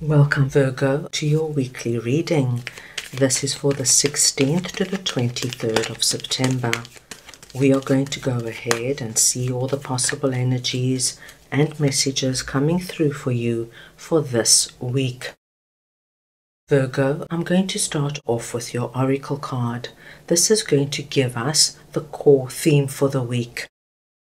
Welcome, Virgo, to your weekly reading. This is for the 16th to the 23rd of September. We are going to go ahead and see all the possible energies and messages coming through for you for this week. Virgo, I'm going to start off with your Oracle card. This is going to give us the core theme for the week.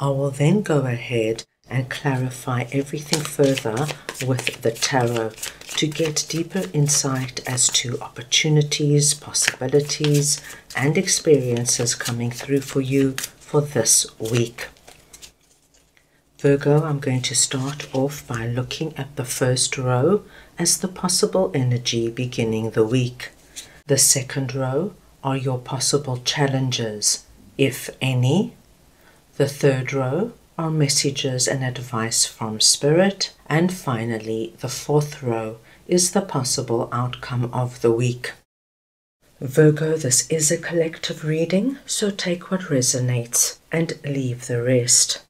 I will then go ahead and clarify everything further with the tarot to get deeper insight as to opportunities, possibilities, and experiences coming through for you for this week. Virgo, I'm going to start off by looking at the first row as the possible energy beginning the week. The second row are your possible challenges, if any. The third row are messages and advice from Spirit. And finally, the fourth row is the possible outcome of the week. Virgo, this is a collective reading, so take what resonates and leave the rest.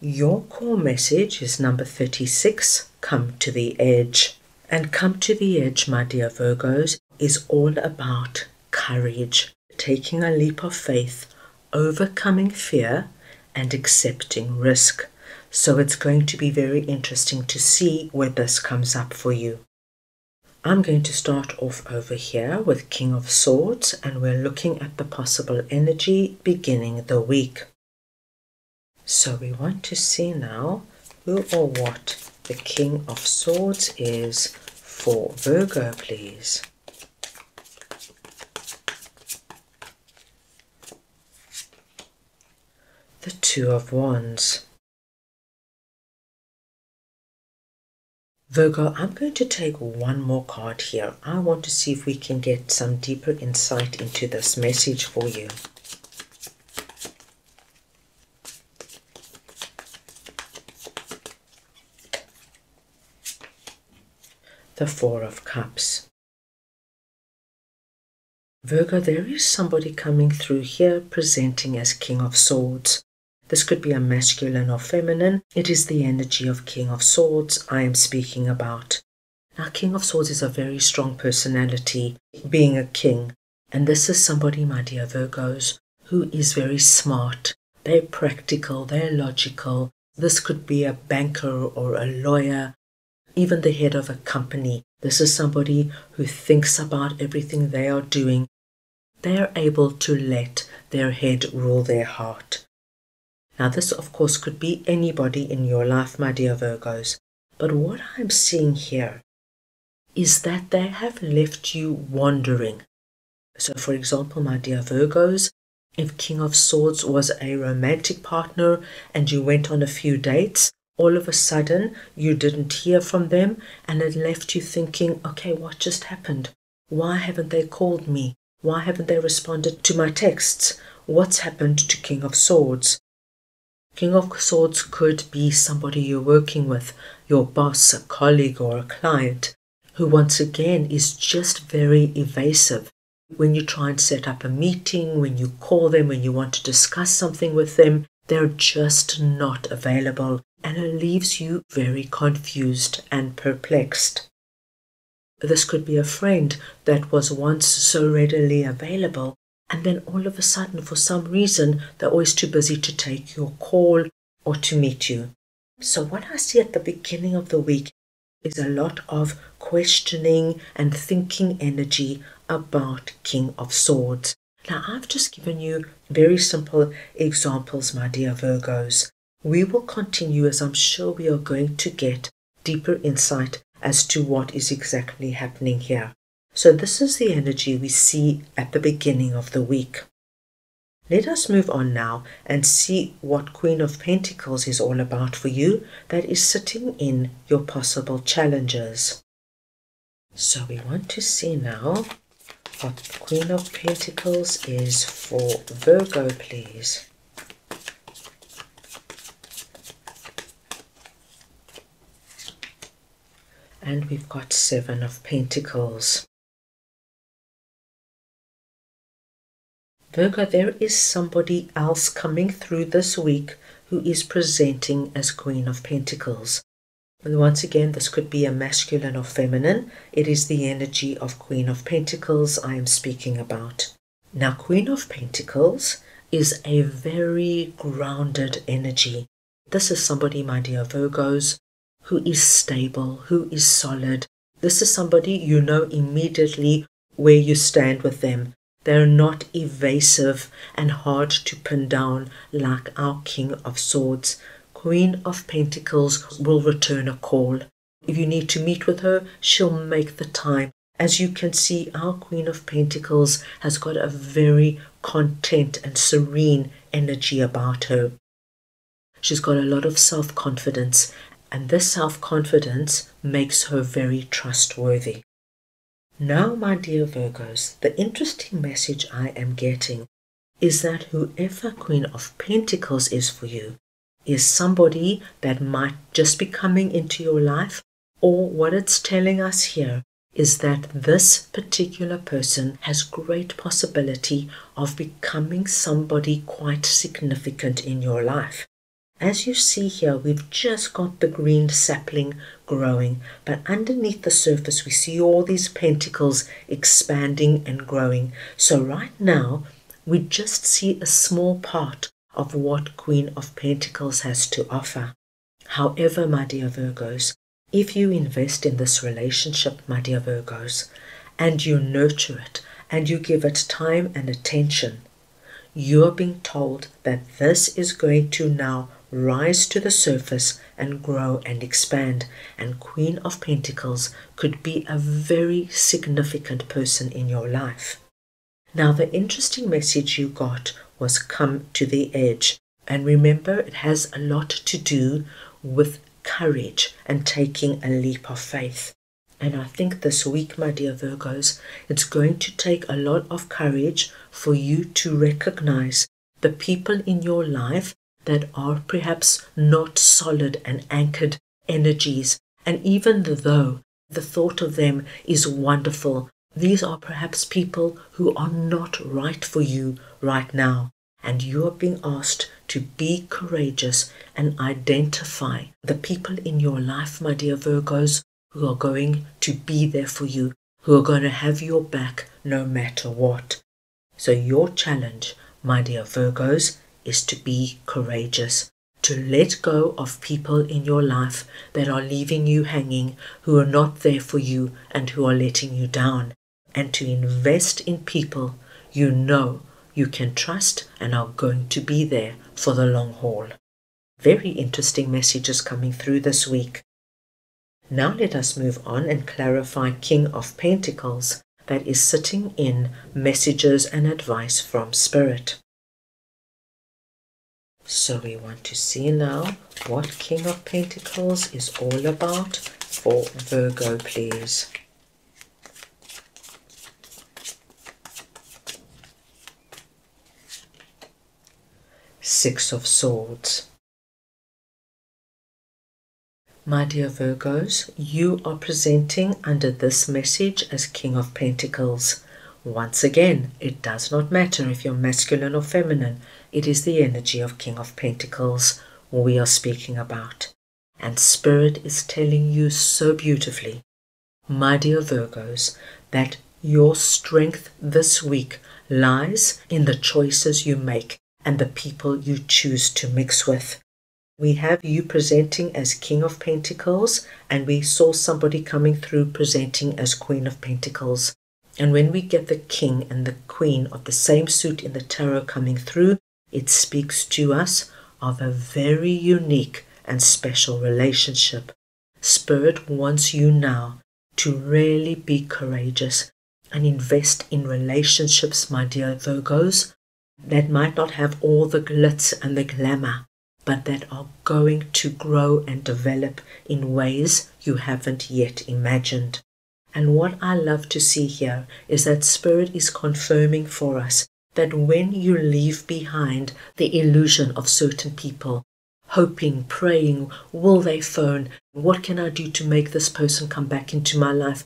Your core message is number 36 Come to the Edge. And Come to the Edge, my dear Virgos, is all about courage, taking a leap of faith, overcoming fear, and accepting risk. So it's going to be very interesting to see where this comes up for you. I'm going to start off over here with King of Swords and we're looking at the possible energy beginning the week. So we want to see now who or what the King of Swords is for Virgo, please. The Two of Wands. Virgo, I'm going to take one more card here. I want to see if we can get some deeper insight into this message for you. The Four of Cups. Virgo, there is somebody coming through here presenting as King of Swords. This could be a masculine or feminine. It is the energy of King of Swords I am speaking about. Now, King of Swords is a very strong personality, being a king. And this is somebody, my dear Virgos, who is very smart. They're practical, they're logical. This could be a banker or a lawyer, even the head of a company. This is somebody who thinks about everything they are doing. They are able to let their head rule their heart. Now, this, of course, could be anybody in your life, my dear Virgos. But what I'm seeing here is that they have left you wandering. So, for example, my dear Virgos, if King of Swords was a romantic partner and you went on a few dates, all of a sudden you didn't hear from them and it left you thinking, okay, what just happened? Why haven't they called me? Why haven't they responded to my texts? What's happened to King of Swords? King of Swords could be somebody you're working with, your boss, a colleague, or a client, who once again is just very evasive. When you try and set up a meeting, when you call them, when you want to discuss something with them, they're just not available, and it leaves you very confused and perplexed. This could be a friend that was once so readily available and then all of a sudden, for some reason, they're always too busy to take your call or to meet you. So, what I see at the beginning of the week is a lot of questioning and thinking energy about King of Swords. Now, I've just given you very simple examples, my dear Virgos. We will continue as I'm sure we are going to get deeper insight as to what is exactly happening here. So, this is the energy we see at the beginning of the week. Let us move on now and see what Queen of Pentacles is all about for you that is sitting in your possible challenges. So, we want to see now what Queen of Pentacles is for Virgo, please. And we've got Seven of Pentacles. Virgo, there is somebody else coming through this week who is presenting as Queen of Pentacles. And once again, this could be a masculine or feminine. It is the energy of Queen of Pentacles I am speaking about. Now, Queen of Pentacles is a very grounded energy. This is somebody, my dear Virgos, who is stable, who is solid. This is somebody you know immediately where you stand with them. They're not evasive and hard to pin down like our King of Swords. Queen of Pentacles will return a call. If you need to meet with her, she'll make the time. As you can see, our Queen of Pentacles has got a very content and serene energy about her. She's got a lot of self confidence, and this self confidence makes her very trustworthy. Now, my dear Virgos, the interesting message I am getting is that whoever Queen of Pentacles is for you is somebody that might just be coming into your life, or what it's telling us here is that this particular person has great possibility of becoming somebody quite significant in your life. As you see here, we've just got the green sapling growing, but underneath the surface, we see all these pentacles expanding and growing. So, right now, we just see a small part of what Queen of Pentacles has to offer. However, my dear Virgos, if you invest in this relationship, my dear Virgos, and you nurture it and you give it time and attention, you are being told that this is going to now rise to the surface and grow and expand. And Queen of Pentacles could be a very significant person in your life. Now, the interesting message you got was come to the edge. And remember, it has a lot to do with courage and taking a leap of faith. And I think this week, my dear Virgos, it's going to take a lot of courage for you to recognize the people in your life that are perhaps not solid and anchored energies. And even though the thought of them is wonderful, these are perhaps people who are not right for you right now. And you are being asked to be courageous and identify the people in your life, my dear Virgos, who are going to be there for you, who are going to have your back no matter what. So, your challenge, my dear Virgos, is to be courageous, to let go of people in your life that are leaving you hanging, who are not there for you, and who are letting you down, and to invest in people you know you can trust and are going to be there for the long haul. Very interesting messages coming through this week. Now let us move on and clarify King of Pentacles that is sitting in messages and advice from Spirit. So we want to see now what King of Pentacles is all about for Virgo, please. Six of Swords. My dear Virgos, you are presenting under this message as King of Pentacles. Once again, it does not matter if you're masculine or feminine, it is the energy of King of Pentacles we are speaking about. And Spirit is telling you so beautifully, my dear Virgos, that your strength this week lies in the choices you make and the people you choose to mix with. We have you presenting as King of Pentacles, and we saw somebody coming through presenting as Queen of Pentacles. And when we get the King and the Queen of the same suit in the tarot coming through, it speaks to us of a very unique and special relationship. Spirit wants you now to really be courageous and invest in relationships, my dear Virgos, that might not have all the glitz and the glamour, but that are going to grow and develop in ways you haven't yet imagined. And what I love to see here is that Spirit is confirming for us that when you leave behind the illusion of certain people, hoping, praying, will they phone? What can I do to make this person come back into my life?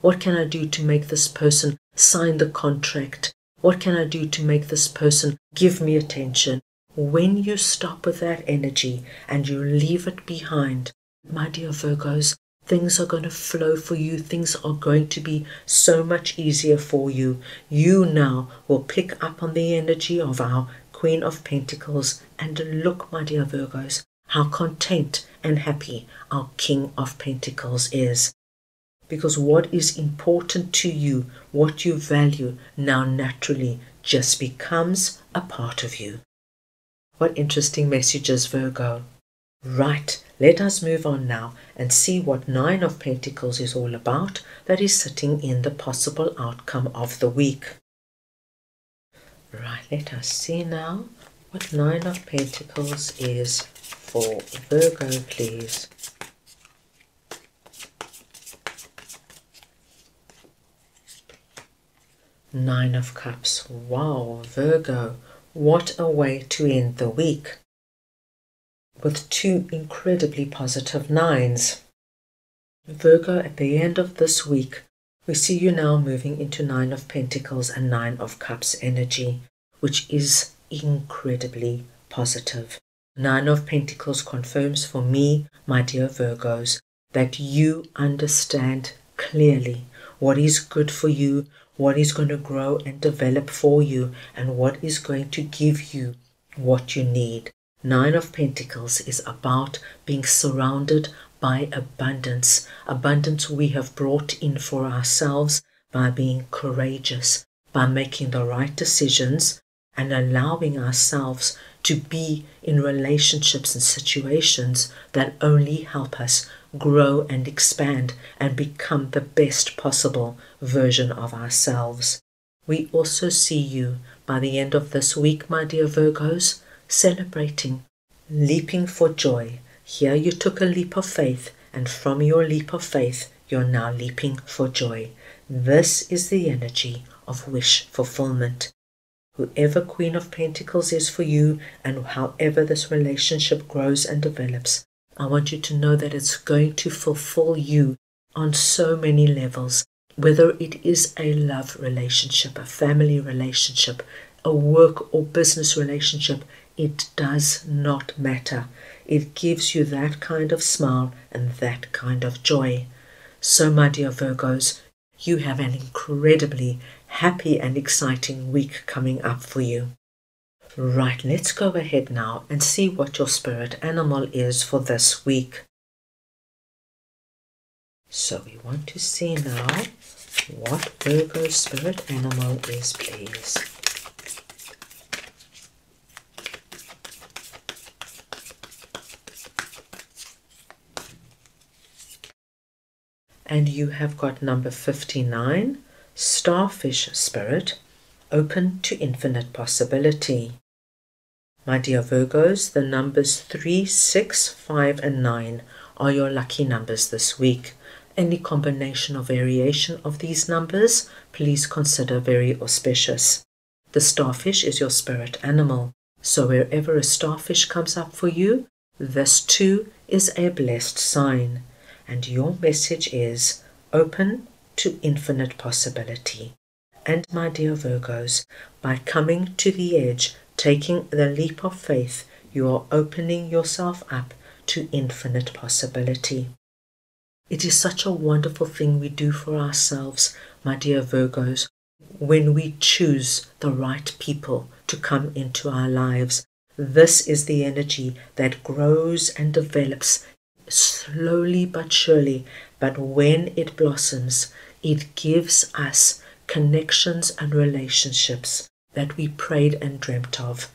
What can I do to make this person sign the contract? What can I do to make this person give me attention? When you stop with that energy and you leave it behind, My dear Virgos, things are going to flow for you. Things are going to be so much easier for you. You now will pick up on the energy of our Queen of Pentacles and look, my dear Virgos, how content and happy our King of Pentacles is. Because what is important to you, what you value, now naturally just becomes a part of you. What interesting messages, Virgo. Right, let us move on now and see what Nine of Pentacles is all about that is sitting in the possible outcome of the week. Right, let us see now what Nine of Pentacles is for Virgo, please. Nine of Cups. Wow, Virgo, what a way to end the week with two incredibly positive nines. Virgo, at the end of this week, we see you now moving into Nine of Pentacles and Nine of Cups energy, which is incredibly positive. Nine of Pentacles confirms for me, my dear Virgos, that you understand clearly what is good for you, what is going to grow and develop for you, and what is going to give you what you need. Nine of Pentacles is about being surrounded by abundance, abundance we have brought in for ourselves by being courageous, by making the right decisions and allowing ourselves to be in relationships and situations that only help us grow and expand and become the best possible version of ourselves. We also see you by the end of this week, my dear Virgos, celebrating, leaping for joy. Here you took a leap of faith, and from your leap of faith, you're now leaping for joy. This is the energy of wish fulfillment. Whoever Queen of Pentacles is for you, and however this relationship grows and develops, I want you to know that it's going to fulfill you on so many levels. Whether it is a love relationship, a family relationship, a work or business relationship, it does not matter. It gives you that kind of smile and that kind of joy. So, my dear Virgos, you have an incredibly happy and exciting week coming up for you. Right, let's go ahead now and see what your spirit animal is for this week. So we want to see now what Virgo's spirit animal is, please. And you have got number 59, Starfish Spirit, open to infinite possibility. My dear Virgos, the numbers 3, 6, 5, and 9 are your lucky numbers this week. Any combination or variation of these numbers, please consider very auspicious. The starfish is your spirit animal, so wherever a starfish comes up for you, this too is a blessed sign and your message is open to infinite possibility. And my dear Virgos, by coming to the edge, taking the leap of faith, you are opening yourself up to infinite possibility. It is such a wonderful thing we do for ourselves, my dear Virgos, when we choose the right people to come into our lives. This is the energy that grows and develops slowly but surely, but when it blossoms, it gives us connections and relationships that we prayed and dreamt of.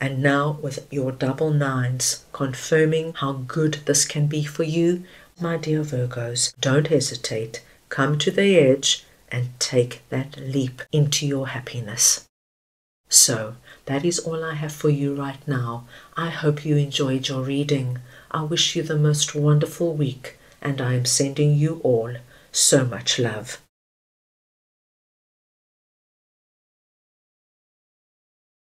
And now, with your double nines confirming how good this can be for you, my dear Virgos, don't hesitate. Come to the edge and take that leap into your happiness. So, that is all I have for you right now. I hope you enjoyed your reading. I wish you the most wonderful week, and I am sending you all so much love.